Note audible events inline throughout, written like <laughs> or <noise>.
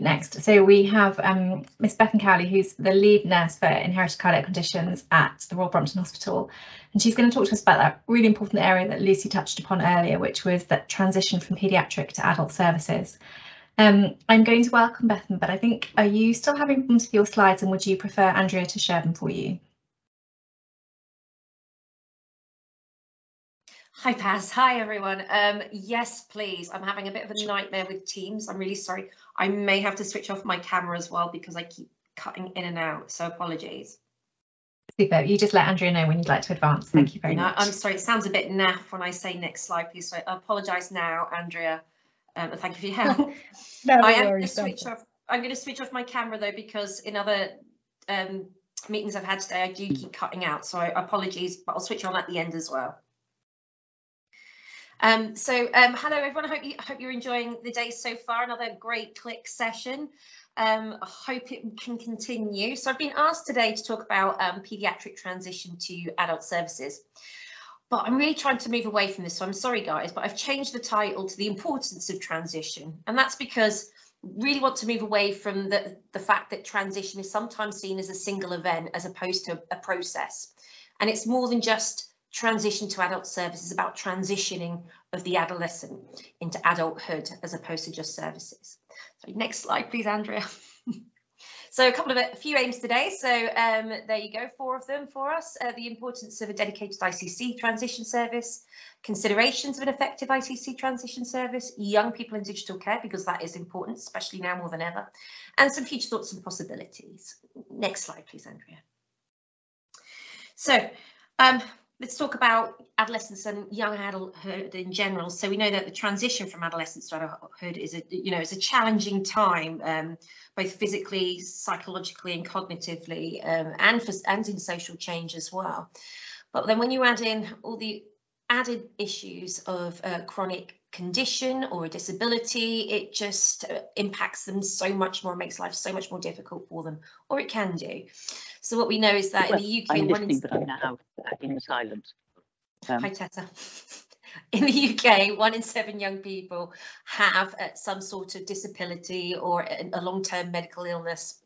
next. So we have um, Miss Bethan Cowley, who's the lead nurse for inherited cardiac conditions at the Royal Brompton Hospital. And she's going to talk to us about that really important area that Lucy touched upon earlier, which was that transition from paediatric to adult services. Um, I'm going to welcome Bethan, but I think, are you still having problems with your slides and would you prefer Andrea to share them for you? Hi Paz, hi everyone. Um, yes, please. I'm having a bit of a nightmare with Teams. I'm really sorry. I may have to switch off my camera as well because I keep cutting in and out, so apologies. Super. You just let Andrea know when you'd like to advance. Thank you very no, much. I'm sorry, it sounds a bit naff when I say next slide, please. So I apologise now, Andrea. Um, and thank you for your help. <laughs> no, I am going to switch off. I'm going to switch off my camera though because in other um, meetings I've had today, I do keep cutting out. So apologies, but I'll switch on at the end as well. Um, so um, hello everyone, I hope, you, hope you're enjoying the day so far, another great CLICC session. Um, I hope it can continue. So I've been asked today to talk about um, paediatric transition to adult services. But I'm really trying to move away from this, so I'm sorry guys, but I've changed the title to the importance of transition. And that's because really want to move away from the, the fact that transition is sometimes seen as a single event as opposed to a process. And it's more than just transition to adult services about transitioning of the adolescent into adulthood as opposed to just services. So next slide, please, Andrea. <laughs> so a couple of a few aims today. So um, there you go, four of them for us. Uh, the importance of a dedicated ICC transition service, considerations of an effective ICC transition service, young people in digital care, because that is important, especially now more than ever, and some future thoughts and possibilities. Next slide, please, Andrea. So um, let's talk about adolescence and young adulthood in general. So we know that the transition from adolescence to adulthood is a you know it's a challenging time, um, both physically, psychologically, and cognitively, um, and for and in social change as well. But then when you add in all the added issues of uh, chronic condition or a disability, it just uh, impacts them so much more, makes life so much more difficult for them, or it can do. So what we know is that well, in the UK, I'm listening, but I'm now in silence. Um, Hi, Tessa. <laughs> in the UK, one in seven young people have uh, some sort of disability or a, a long-term medical illness,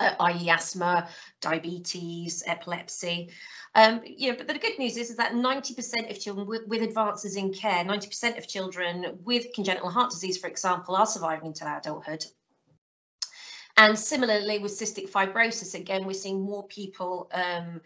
uh, i.e. asthma, diabetes, epilepsy. Um, you know, but the good news is, is that 90% of children with, with advances in care, 90% of children with congenital heart disease, for example, are surviving into adulthood. And similarly with cystic fibrosis, again, we're seeing more people, um,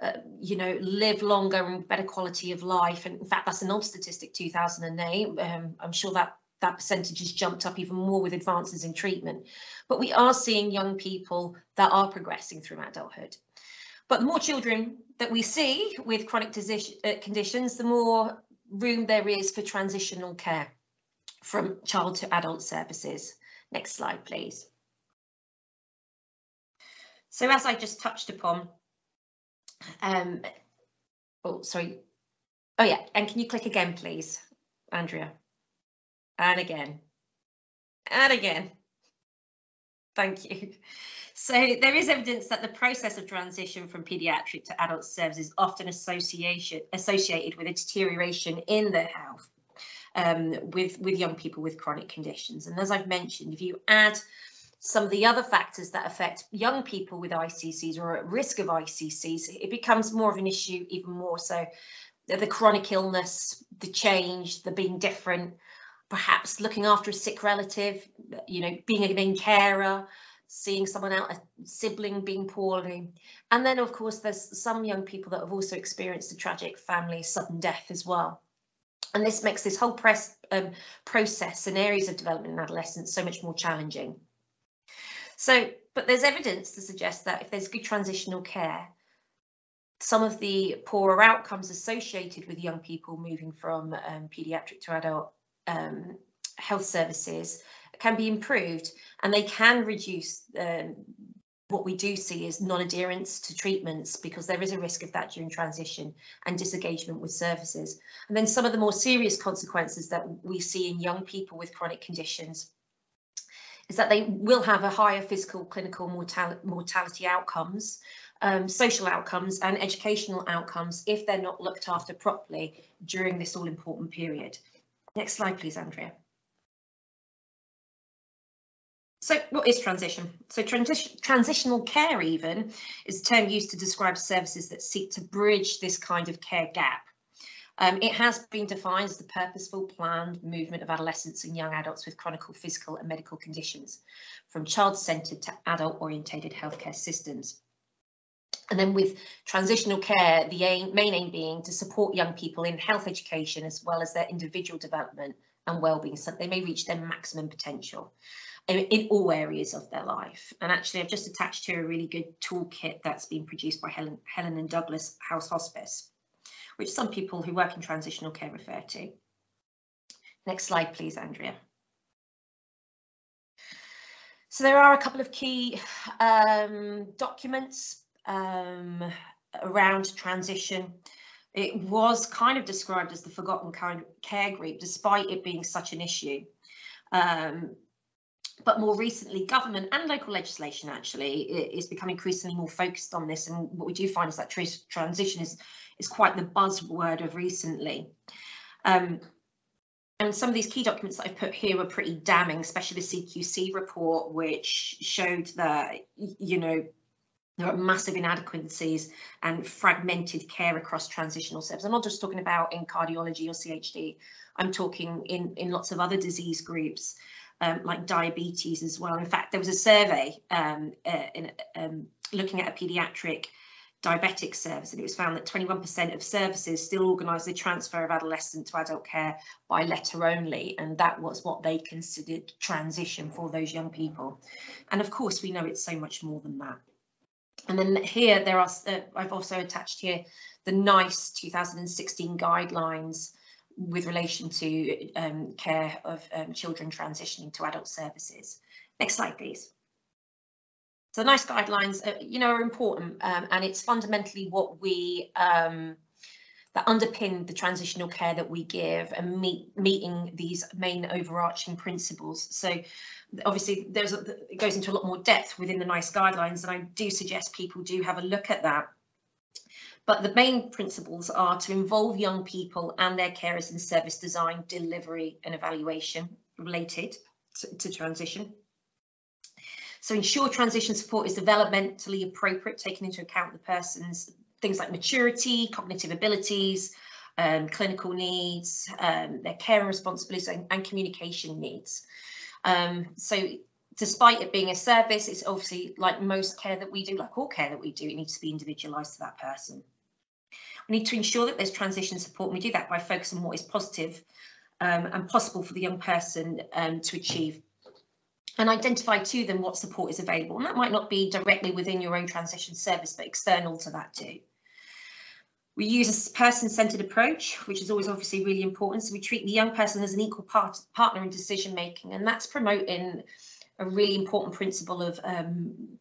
uh, you know, live longer and better quality of life. And in fact, that's an old statistic, 2008. Um, I'm sure that that percentage has jumped up even more with advances in treatment. But we are seeing young people that are progressing through adulthood. But the more children that we see with chronic uh, conditions, the more room there is for transitional care from child to adult services. Next slide, please. So as I just touched upon, um, oh, sorry. Oh yeah, and can you click again, please, Andrea? And again, and again. Thank you. So there is evidence that the process of transition from paediatric to adult services is often association, associated with a deterioration in their health um, with, with young people with chronic conditions. And as I've mentioned, if you add some of the other factors that affect young people with ICCs or at risk of ICCs, it becomes more of an issue even more. So the chronic illness, the change, the being different, perhaps looking after a sick relative, you know, being a main carer, seeing someone out, a sibling being poorly. And then, of course, there's some young people that have also experienced a tragic family sudden death as well. And this makes this whole press, um, process and areas of development in adolescence so much more challenging. So, but there's evidence to suggest that if there's good transitional care, some of the poorer outcomes associated with young people moving from um, paediatric to adult um, health services can be improved and they can reduce um, what we do see is non-adherence to treatments because there is a risk of that during transition and disengagement with services. And then some of the more serious consequences that we see in young people with chronic conditions is that they will have a higher physical clinical mortality, mortality outcomes, um, social outcomes and educational outcomes if they're not looked after properly during this all important period. Next slide, please, Andrea. So what is transition? So transition, transitional care even is a term used to describe services that seek to bridge this kind of care gap. Um, it has been defined as the purposeful planned movement of adolescents and young adults with chronic physical and medical conditions from child-centred to adult-orientated healthcare systems. And then with transitional care, the aim, main aim being to support young people in health education as well as their individual development and well-being so they may reach their maximum potential in, in, all areas of their life. And actually, I've just attached here a really good toolkit that's been produced by Helen, Helen and Douglas House Hospice, which some people who work in transitional care refer to. Next slide, please, Andrea. So there are a couple of key um, documents um, around transition. It was kind of described as the forgotten kind of care group, despite it being such an issue. Um, but more recently, government and local legislation actually is becoming increasingly more focused on this. And what we do find is that transition is, is quite the buzzword of recently. Um, and some of these key documents that I've put here were pretty damning, especially the CQC report, which showed that, you know, there are massive inadequacies and fragmented care across transitional services. I'm not just talking about in cardiology or CHD, I'm talking in, in lots of other disease groups, um, like diabetes as well. In fact, there was a survey um, uh, in, um, looking at a paediatric diabetic service and it was found that 21% of services still organise the transfer of adolescent to adult care by letter only and that was what they considered transition for those young people. And of course we know it's so much more than that. And then here there are, uh, I've also attached here the NICE 2016 guidelines with relation to um, care of um, children transitioning to adult services. Next slide, please. So NICE guidelines, uh, you know, are important um, and it's fundamentally what we um, that underpin the transitional care that we give and meet meeting these main overarching principles. So obviously there's a, it goes into a lot more depth within the NICE guidelines and I do suggest people do have a look at that. But the main principles are to involve young people and their carers in service design, delivery and evaluation related to, to transition. So ensure transition support is developmentally appropriate, taking into account the person's things like maturity, cognitive abilities, um, clinical needs, um, their care and responsibilities and, and communication needs. Um, so despite it being a service, it's obviously like most care that we do, like all care that we do, it needs to be individualised to that person. We need to ensure that there's transition support. And we do that by focusing on what is positive, um, and possible for the young person um, to achieve and identify to them what support is available. And that might not be directly within your own transition service, but external to that too. We use a person-centered approach, which is always obviously really important. So we treat the young person as an equal part, partner in decision making, and that's promoting a really important principle of um,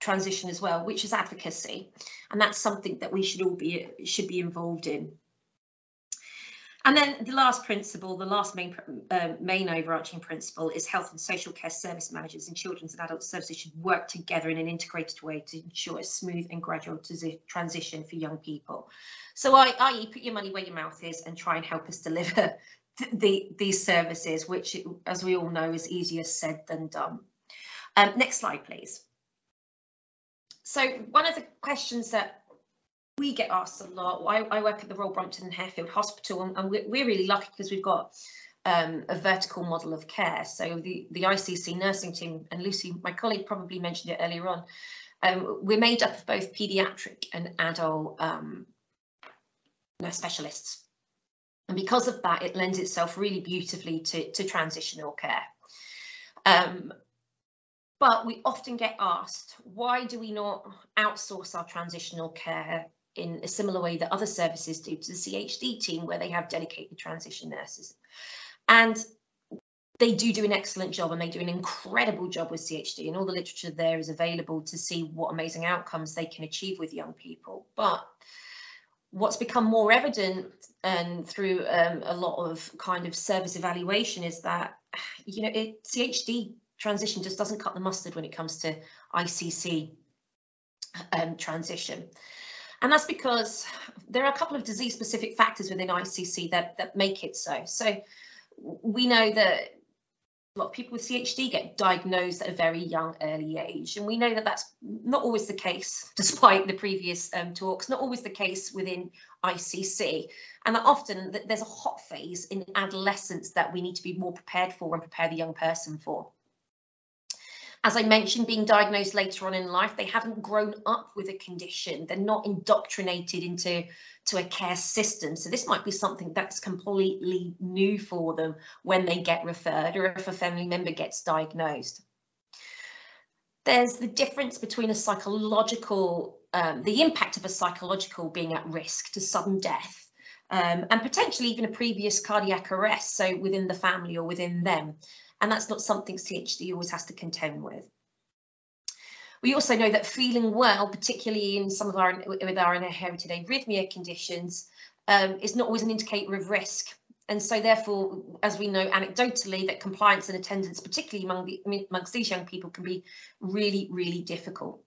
transition as well, which is advocacy, and that's something that we should all be should be involved in. And then the last principle, the last main uh, main overarching principle is health and social care service managers and children's and adult services should work together in an integrated way to ensure a smooth and gradual transition for young people. So I, put your money where your mouth is and try and help us deliver <laughs> the, these services, which as we all know is easier said than done. Um, next slide, please. So one of the questions that we get asked a lot. I, I, work at the Royal Brompton and Harefield Hospital, and, and we're, we're, really lucky because we've got um, a vertical model of care. So the, the ICC nursing team, and Lucy, my colleague, probably mentioned it earlier on, um, we're made up of both paediatric and adult um, nurse specialists. And because of that, it lends itself really beautifully to, to transitional care. Um, but we often get asked, why do we not outsource our transitional care in a similar way that other services do to the CHD team where they have dedicated transition nurses. And they do do an excellent job and they do an incredible job with CHD and all the literature there is available to see what amazing outcomes they can achieve with young people. But what's become more evident and through um, a lot of kind of service evaluation is that, you know, it, CHD transition just doesn't cut the mustard when it comes to ICC um, transition. And that's because there are a couple of disease specific factors within ICC that, that make it so. So we know that a lot of people with CHD get diagnosed at a very young, early age. And we know that that's not always the case, <laughs> despite the previous um, talks, not always the case within ICC. And that often there's a hot phase in adolescence that we need to be more prepared for and prepare the young person for. As I mentioned, being diagnosed later on in life, they haven't grown up with a condition. They're not indoctrinated into to a care system. So this might be something that's completely new for them when they get referred or if a family member gets diagnosed. There's the difference between a psychological, um, the impact of a psychological being at risk to sudden death um, and potentially even a previous cardiac arrest, so within the family or within them. And that's not something CHD always has to contend with. We also know that feeling well, particularly in some of our with our inherited arrhythmia conditions, um, is not always an indicator of risk. And so therefore, as we know anecdotally, that compliance and attendance, particularly among the, amongst these young people, can be really, really difficult.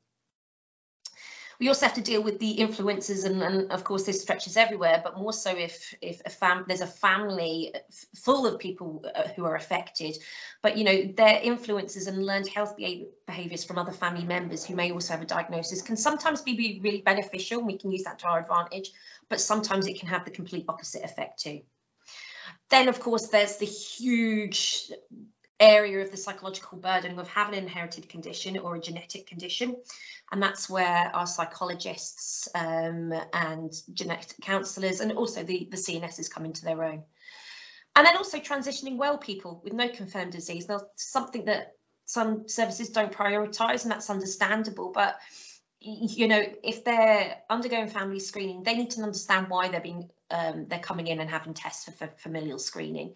We also have to deal with the influences, and, and of course this stretches everywhere, but more so if if a fam there's a family full of people uh, who are affected, but you know their influences and learned health behaviours from other family members who may also have a diagnosis can sometimes be really beneficial. And we can use that to our advantage, but sometimes it can have the complete opposite effect too. Then, of course, there's the huge area of the psychological burden of having an inherited condition or a genetic condition. And that's where our psychologists um, and genetic counsellors and also the, the CNSs come into their own. And then also transitioning well people with no confirmed disease. Now, something that some services don't prioritise, and that's understandable. But you know, if they're undergoing family screening, they need to understand why they're being um, they're coming in and having tests for, for familial screening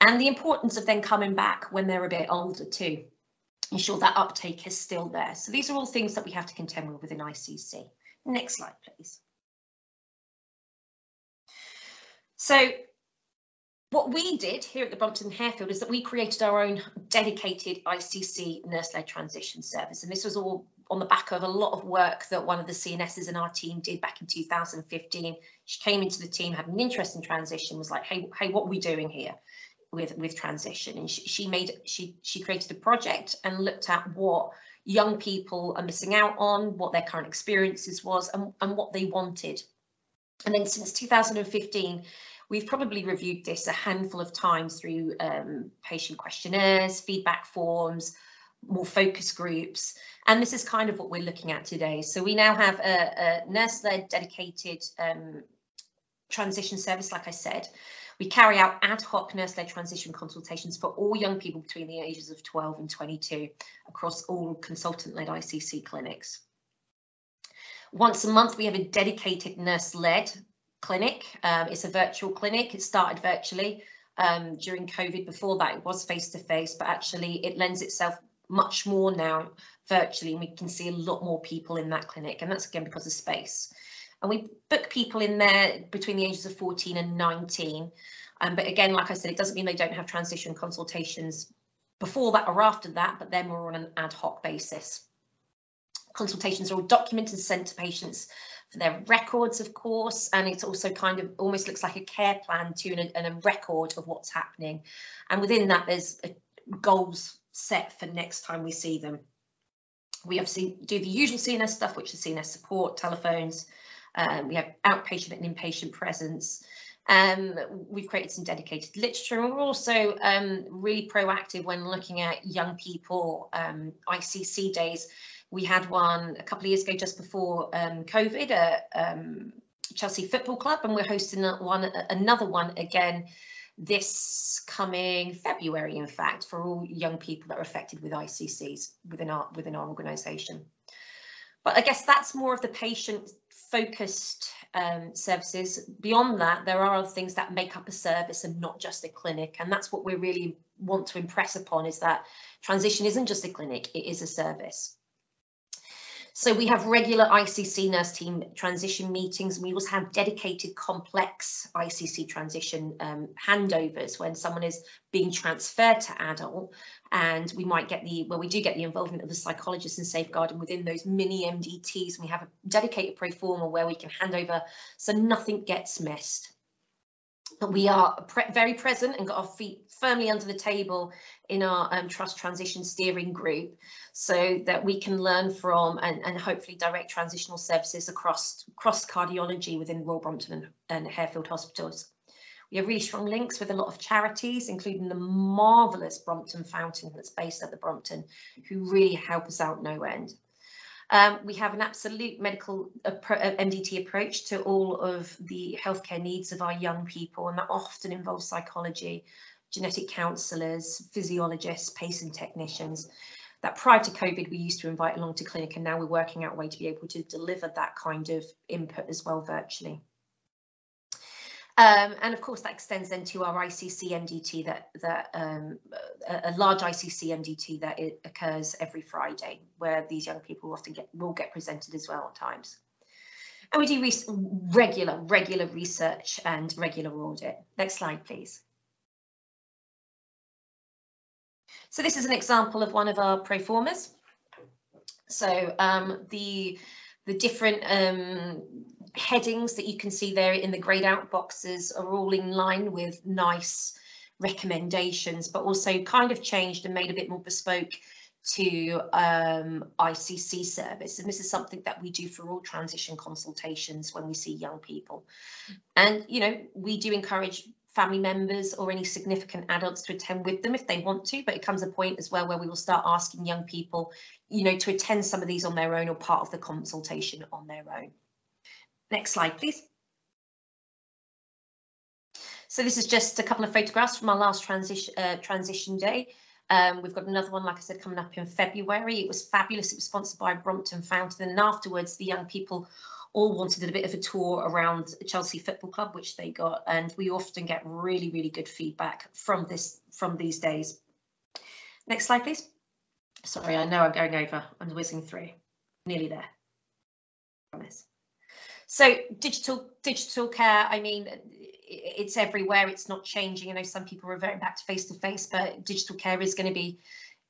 and the importance of then coming back when they're a bit older too. Ensure that uptake is still there. So these are all things that we have to contend with within ICC. Next slide, please. So what we did here at the Brompton Harefield is that we created our own dedicated ICC nurse-led transition service. And this was all on the back of a lot of work that one of the CNSs in our team did back in 2015. She came into the team, had an interest in transition, was like, hey, hey, what are we doing here? With with transition. And she, she made she she created a project and looked at what young people are missing out on what their current experiences was and, and what they wanted. And then since 2015 we've probably reviewed this a handful of times through um, patient questionnaires feedback forms more focus groups. And this is kind of what we're looking at today. So we now have a, a nurse-led dedicated um, transition service like i said we carry out ad hoc nurse-led transition consultations for all young people between the ages of 12 and 22 across all consultant-led ICC clinics. Once a month, we have a dedicated nurse-led clinic. Um, it's a virtual clinic. It started virtually um, during COVID. Before that, it was face-to-face, -face, but actually it lends itself much more now virtually, and we can see a lot more people in that clinic, and that's again because of space. And we book people in there between the ages of 14 and 19. Um, but again, like I said, it doesn't mean they don't have transition consultations before that or after that, but they're more on an ad hoc basis. Consultations are all documented and sent to patients for their records, of course, and it's also kind of almost looks like a care plan to and a, and a record of what's happening. And within that, there's a, goals set for next time we see them. We obviously do the usual CNS stuff, which is CNS support, telephones, um, we have outpatient and inpatient presence. Um, we've created some dedicated literature and we're also um, really proactive when looking at young people um, ICC days. We had one a couple of years ago just before um, COVID at um, Chelsea Football Club and we're hosting one another one again this coming February in fact for all young people that are affected with ICCs within our within our organisation. But I guess that's more of the patient focused um, services. Beyond that, there are other things that make up a service and not just a clinic. And that's what we really want to impress upon is that transition isn't just a clinic, it is a service. So we have regular ICC nurse team transition meetings. We also have dedicated complex ICC transition um, handovers when someone is being transferred to adult and we might get the well we do get the involvement of the psychologist and safeguarding within those mini MDTs we have a dedicated pro forma where we can hand over so nothing gets missed. But we are pre very present and got our feet firmly under the table in our um, Trust Transition Steering Group so that we can learn from and, and hopefully direct transitional services across, across cardiology within Royal Brompton and, and Harefield hospitals. We have really strong links with a lot of charities, including the marvellous Brompton Fountain that's based at the Brompton, who really help us out no end. Um, we have an absolute medical MDT approach to all of the healthcare needs of our young people, and that often involves psychology, genetic counsellors, physiologists, pacing technicians. That prior to COVID, we used to invite along to clinic, and now we're working out a way to be able to deliver that kind of input as well virtually. Um, and of course, that extends then to our ICC MDT, that, that um, a, a, large ICC MDT that occurs every Friday, where these young people often get will get presented as well at times. And we do regular, regular research and regular audit. Next slide, please. So this is an example of one of our proformas. So um, the the different um, headings that you can see there in the grayed out boxes are all in line with NICE recommendations, but also kind of changed and made a bit more bespoke to um, ICC service. And this is something that we do for all transition consultations when we see young people. And, you know, we do encourage family members or any significant adults to attend with them if they want to, but it comes a point as well where we will start asking young people, you know, to attend some of these on their own or part of the consultation on their own. Next slide, please. So this is just a couple of photographs from our last transition uh, transition day. Um, we've got another one, like I said, coming up in February. It was fabulous. It was sponsored by Brompton Fountain. And afterwards, the young people all wanted a bit of a tour around Chelsea Football Club, which they got. And we often get really, really good feedback from this from these days. Next slide, please. Sorry, I know I'm going over. I'm whizzing through. Nearly there. Promise. So digital digital care, I mean, it's everywhere. It's not changing. I know some people are reverting back to face to face, but digital care is going to be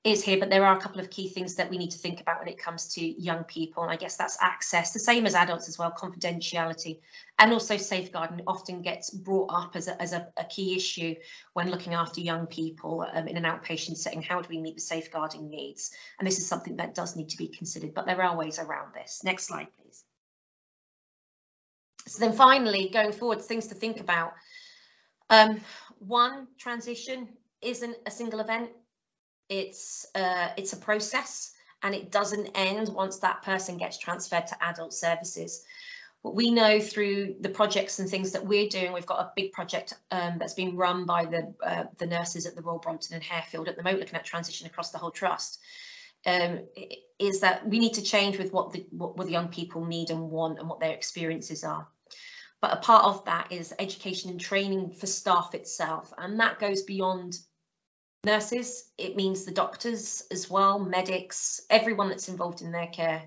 is here. But there are a couple of key things that we need to think about when it comes to young people. And I guess that's access, the same as adults as well, confidentiality, and also safeguarding often gets brought up as a, as a, a key issue when looking after young people um, in an outpatient setting. How do we meet the safeguarding needs? And this is something that does need to be considered, but there are ways around this. Next slide, please. So then finally, going forward, things to think about. Um, one, transition isn't a single event. It's uh, it's a process and it doesn't end once that person gets transferred to adult services. What we know through the projects and things that we're doing, we've got a big project um, that's being run by the uh, the nurses at the Royal Brompton and Harefield at the moment, looking at transition across the whole trust. Um, is that we need to change with what the what, what the young people need and want and what their experiences are. But a part of that is education and training for staff itself. And that goes beyond nurses. It means the doctors as well, medics, everyone that's involved in their care.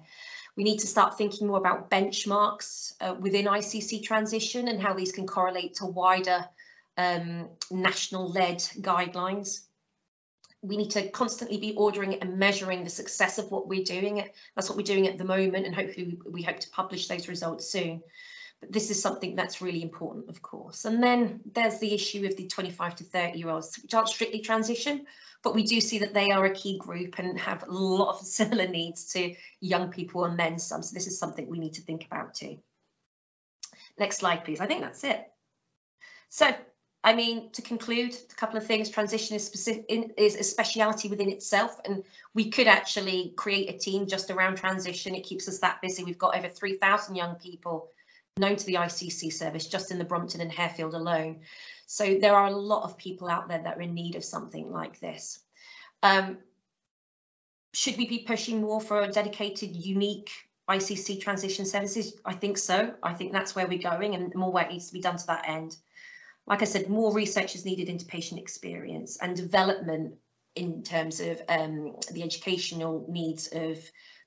We need to start thinking more about benchmarks uh, within ICC transition and how these can correlate to wider um, national-led guidelines. We need to constantly be ordering and measuring the success of what we're doing. That's what we're doing at the moment, and hopefully we, we hope to publish those results soon. But this is something that's really important, of course. And then there's the issue of the 25 to 30 year olds, which aren't strictly transition, but we do see that they are a key group and have a lot of <laughs> similar needs to young people and then some. So this is something we need to think about too. Next slide, please. I think that's it. So, I mean, to conclude, a couple of things. Transition is specific is a speciality within itself, and we could actually create a team just around transition. It keeps us that busy. We've got over 3,000 young people known to the ICC service just in the Brompton and Harefield alone. So there are a lot of people out there that are in need of something like this. Um, should we be pushing more for a dedicated, unique ICC transition services? I think so. I think that's where we're going and more work needs to be done to that end. Like I said, more research is needed into patient experience and development in terms of um, the educational needs of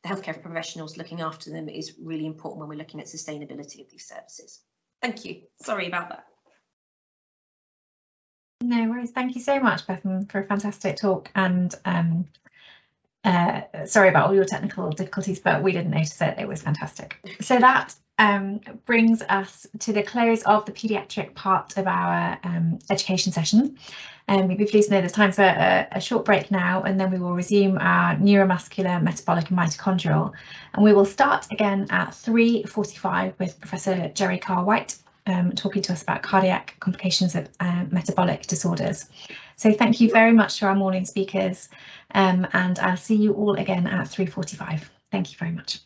the healthcare professionals looking after them is really important when we're looking at sustainability of these services. Thank you. Sorry about that. No worries. Thank you so much, Bethan, for a fantastic talk. And um, uh, sorry about all your technical difficulties, but we didn't notice it. It was fantastic. So that um, brings us to the close of the paediatric part of our um, education session. And um, we'd be pleased to know there's time for a, a, short break now, and then we will resume our neuromuscular, metabolic and mitochondrial. And we will start again at 3.45 with Professor Jerry Carr-White um, talking to us about cardiac complications of uh, metabolic disorders. So thank you very much to our morning speakers, um, and I'll see you all again at 3.45. Thank you very much.